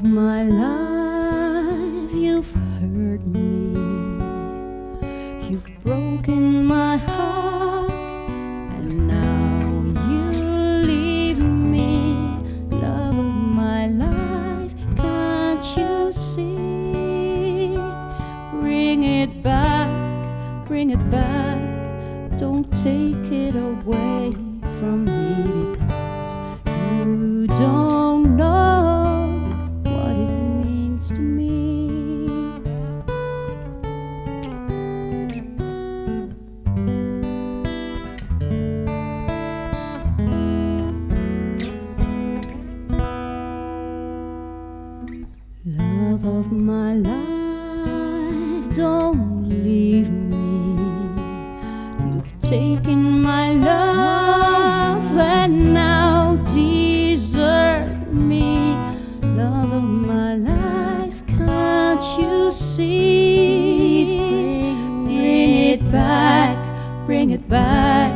of my life, you've hurt me. You've broken my heart, and now you leave me. Love of my life, can't you see? Bring it back, bring it back. Don't take it away Love of my life, don't leave me. You've taken my love and now desert me. Love of my life, can't you see? Bring it back, bring it back.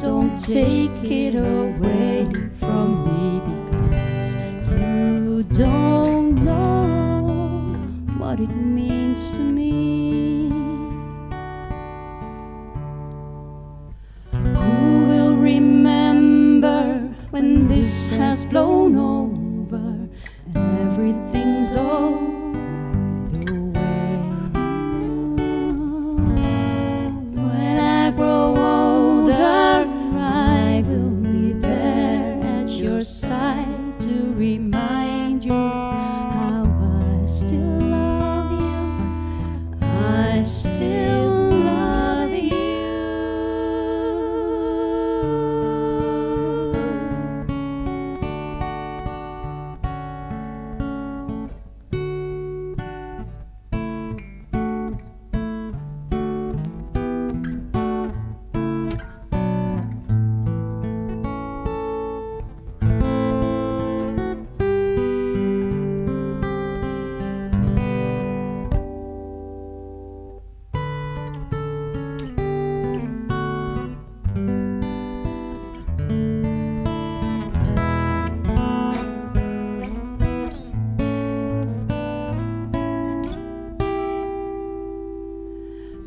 Don't take it away from me because you don't know what it means to me. Who will remember when this has blown to remind you how I still love you. I still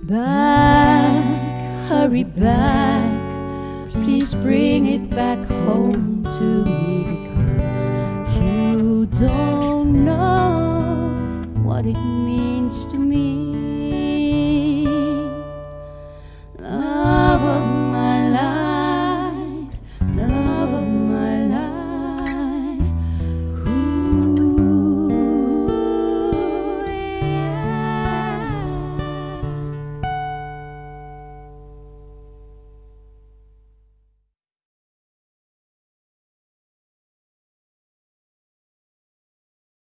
Back, hurry back. Please bring it back home to me because you don't know what it means to me.